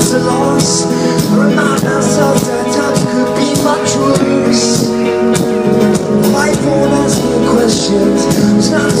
such a loss. Remind ourselves that times could be much worse. Life won't ask no questions, it's not